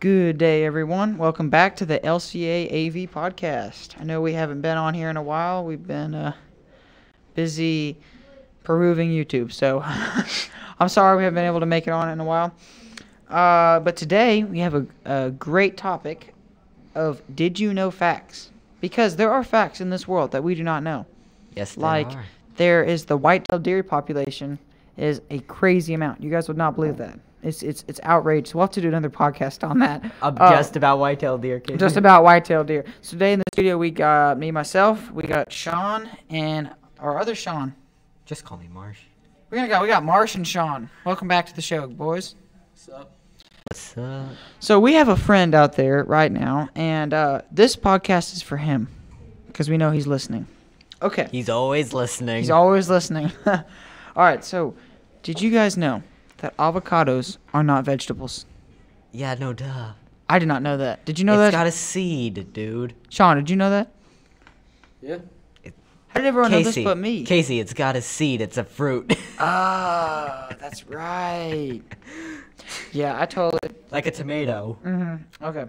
Good day, everyone. Welcome back to the LCA AV podcast. I know we haven't been on here in a while. We've been uh, busy perusing YouTube, so I'm sorry we haven't been able to make it on in a while. Uh, but today we have a, a great topic of did you know facts? Because there are facts in this world that we do not know. Yes, there Like are. there is the white-tailed deer population is a crazy amount. You guys would not believe that. It's it's it's outrageous. We'll have to do another podcast on that. Uh, Uh, just about white-tailed deer. Kid. just about white-tailed deer. So today in the studio we got me myself, we got Sean and our other Sean. Just call me Marsh. We gonna got we got Marsh and Sean. Welcome back to the show, boys. What's up? What's up? So we have a friend out there right now, and uh, this podcast is for him because we know he's listening. Okay. He's always listening. He's always listening. All right, so did you guys know that avocados are not vegetables? yeah, no duh. I did not know that. Did you know it's that? got a seed, dude. Sean, did you know that? Yeah. How did everyone know this Casey, but me? Casey, it's got a seed. It's a fruit. Ah, that's right. Yeah, I totally. like a tomato. Mm-hmm. Okay.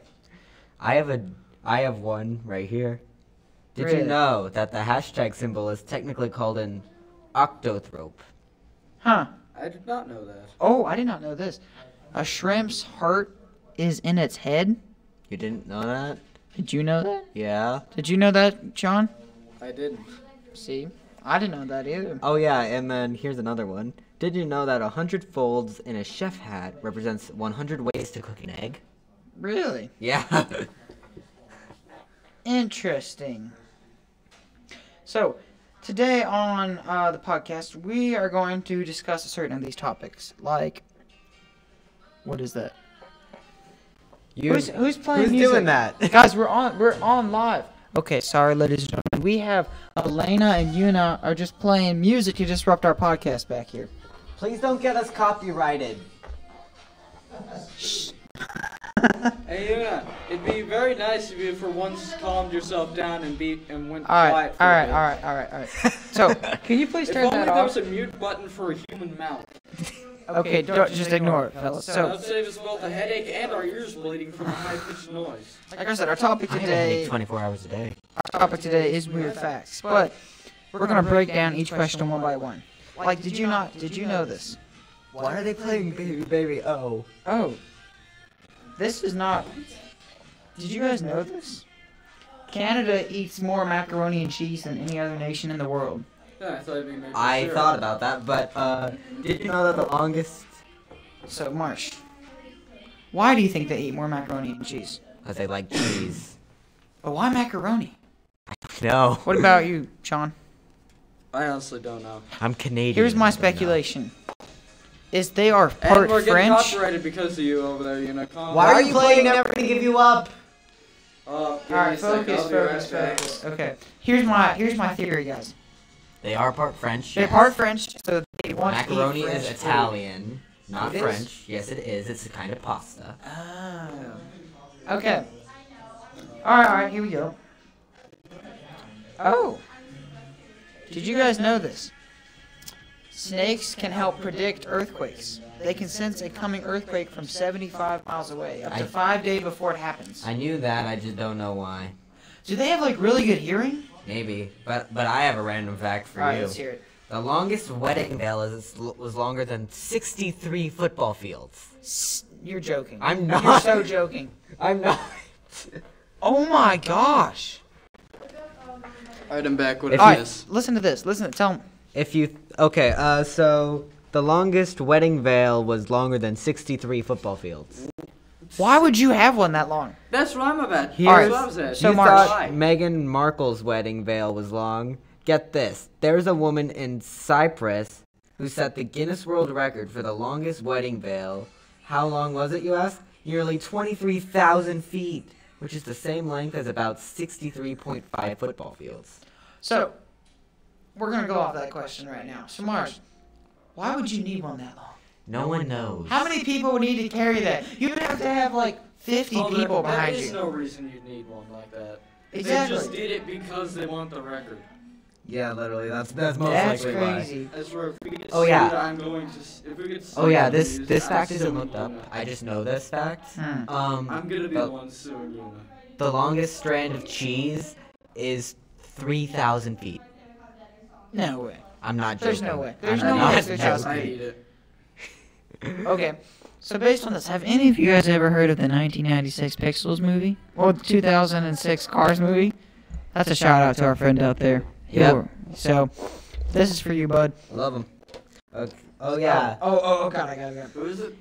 I have a, I have one right here. Did Really? you know that the hashtag symbol is technically called an octothorpe? Huh. I did not know that. Oh, I did not know this. A shrimp's heart is in its head. You didn't know that? Did you know that? Yeah. Did you know that, John? I didn't. See, I didn't know that either. Oh yeah, and then here's another one. Did you know that a 100 folds in a chef hat represents 100 ways to cook an egg? Really Yeah. interesting. So, today on uh, the podcast, we are going to discuss a certain of these topics, like what is that? You, Who's who's playing who's music? doing that? Guys, we're on we're on live. Okay, sorry, ladies and gentlemen. We have Elena and Yuna are just playing music to disrupt our podcast back here. Please don't get us copyrighted. Hey, Una, it'd be very nice if you for once calmed yourself down and be and went All right, quiet for all a right, bit. all right, all right, all right. So, can you please If turn only that there off? was a mute button for a human mouth. Okay, don't, just ignore it, fellas. That So, would save us both a headache and our ears bleeding from the high-pitched noise. like I said, our topic today, 24 hours a day. our topic today is weird facts, but we're gonna break down each question one by one. Like, did you not? Did you know this? Why are they playing Baby Baby Oh? Oh, this is not. Did you guys know this? Canada eats more macaroni and cheese than any other nation in the world. Yeah, I thought it'd be made for I sure. thought about that, but uh, did you know that the longest? So, Marsh, why do you think they eat more macaroni and cheese? Because they like cheese. But why macaroni? No, What about you, Sean? I honestly don't know. I'm Canadian. Here's my I know. speculation: is they are And part we're getting French. copyrighted because of you over there, Una. Calm Why down. are you playing Never Gonna Give You Up? Uh, give All me right, a sec, focus, I'll be right focus, focus. Okay, here's my here's my theory, guys. They are part French. They're yes. part French, so they want Macaroni to eat is French food. Italian, not It is? French. Yes, it is. It's a kind of pasta. Oh. Okay. All right, all right. Here we go. Oh. Did you guys know this? Snakes can help predict earthquakes. They can sense a coming earthquake from 75 miles away, up to I- five days before it happens. I knew that. I just don't know why. Do they have like really good hearing? Maybe, but but I have a random fact for All right, you. let's hear it. The longest wedding veil is, was longer than 63 football fields. You're joking. I'm not. You're so joking. I'm not. Oh my gosh. Alright, I'm back. What If is All right, this? listen to this. Listen. Tell 'em. If you okay, uh, so the longest wedding veil was longer than 63 football fields. Why would you have one that long? That's what I'm about. Here's- That's what I was. So you Marsh- thought Meghan Markle's wedding veil was long? Get this. There's a woman in Cyprus who set the Guinness World Record for the longest wedding veil. How long was it, you ask? Nearly 23,000 feet, which is the same length as about 63.5 football fields. So, we're gonna go off that question right now. So, Marsh, why would you need one that long? No one knows. How many people would need to carry that? You'd have to have like 50 Oh, there- people there behind is you. no reason you'd need one like that. Exactly. They just did it because they want the record. Yeah, literally. That's that's most That's likely why. crazy. I swear, if we get Oh, sued, yeah. I'm going to. If we get sued, Oh yeah, this news, this I'm fact isn't looked up. you. I just know this fact. Hmm. Um, I'm gonna be the, the one suing you. the longest strand of cheese is three thousand feet. No way. I'm not joking. There's no way. There's I'm no not way there's joking. I eat it. Okay. So based on this, have any of you guys ever heard of the 1996 Pixels movie or the 2006 Cars movie? That's a shout out to our friend out there. Yep. He'll- So this is for you, bud. Love them. Okay. Oh yeah. Oh, oh, oh, God, I got it. Who is it?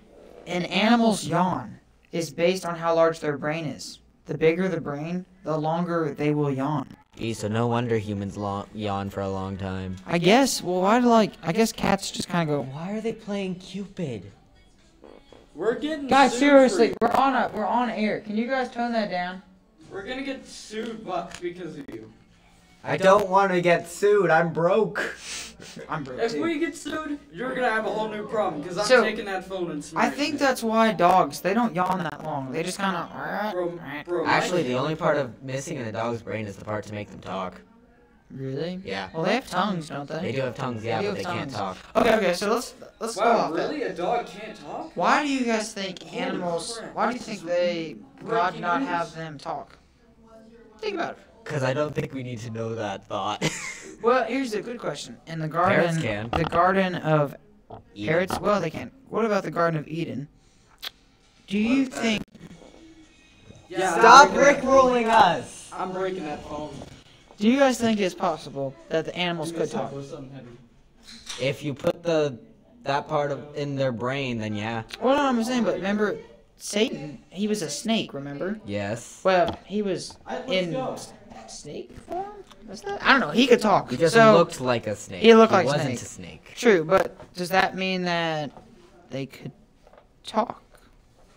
An animal's yawn is based on how large their brain is. The bigger the brain, the longer they will yawn. Gee, so no wonder humans long, yawn for a long time. I guess. Well, why do like? I guess cats just kind of go. Why are they playing Cupid? We're getting Guys, sued seriously, For, we're on a we're on air. Can you guys tone that down? we're gonna get sued bu- because of you. I don't want to get sued. I'm broke. I'm broke If too. we get sued, you're gonna have a whole new problem because I'm So, taking that phone and I think it. that's why dogs they don't yawn that long. They just kind of. Bro, bro, Actually, the only part of missing in a dog's brain is the part to make them talk. Really? Yeah. Well, they have tongues, don't they? They do have tongues, yeah, They but they have can't talk. Okay, okay. So let's let's go Wow, off that. really? A dog can't talk? Why do you guys think Holy animals? crap, Why do you think is they God breaking not news. have them talk? Think about it. Because I don't think we need to know that thought. Well, here's a good question. In the garden, can. the Garden of Eden. Parrots. Well, they can. What about the Garden of Eden? Do you uh, think? Yeah, Stop I'm breaking that- rickrolling us! I'm breaking that phone. Do you guys think it's possible that the animals could talk? With something heavy. If you put the that part of in their brain, then yeah. Well, no, I'm saying, but remember, Satan. He was a snake. Remember? Yes. Well, he was Alright, in go. s- snake form. Was that? I don't know. He could talk. He just so, looked like a snake. He looked like a wasn't snake. a snake. True, but does that mean that they could talk?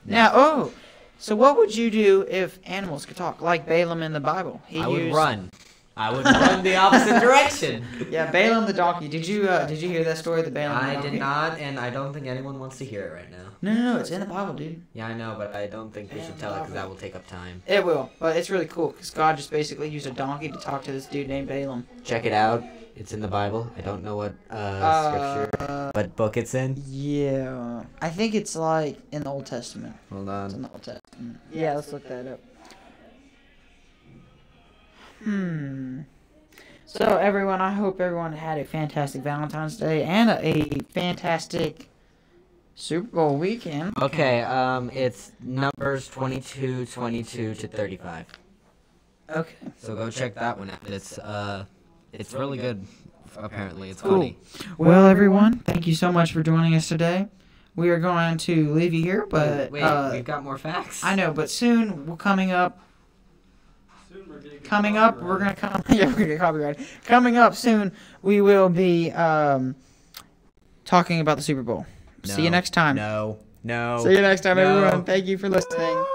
Now, oh, so what would you do if animals could talk, like Balaam in the Bible? He I would run. I would run the opposite direction. Yeah, Balaam the donkey. Did you uh, did you hear that story? The Balaam. the I donkey? did not, and I don't think anyone wants to hear it right now. No, no, no. It's in the Bible, dude. Yeah, I know, but I don't think we should tell it because that will take up time. It will, but it's really cool because God just basically used a donkey to talk to this dude named Balaam. Check it out. It's in the Bible. I don't know what uh, scripture, Uh, what book it's in. yeah, I think it's like in the Old Testament. Hold It's in on. the Old Testament. Yeah, let's look that up. Hmm. So everyone, I hope everyone had a fantastic Valentine's Day and a, a fantastic Super Bowl weekend. Okay, um, it's numbers 22, 22 to 35. Okay. So go check that one out. It's uh, it's really good. Apparently, it's Cool. funny. Well, everyone, thank you so much for joining us today. We are going to leave you here, but Wait, uh, we've got more facts. I know, but soon we're coming up. Coming up, we're gonna come. Yeah, we're gonna copyright. Coming up soon, we will be um, talking about the Super Bowl. See you next time. No, no. See you next time, No. everyone. Thank you for listening.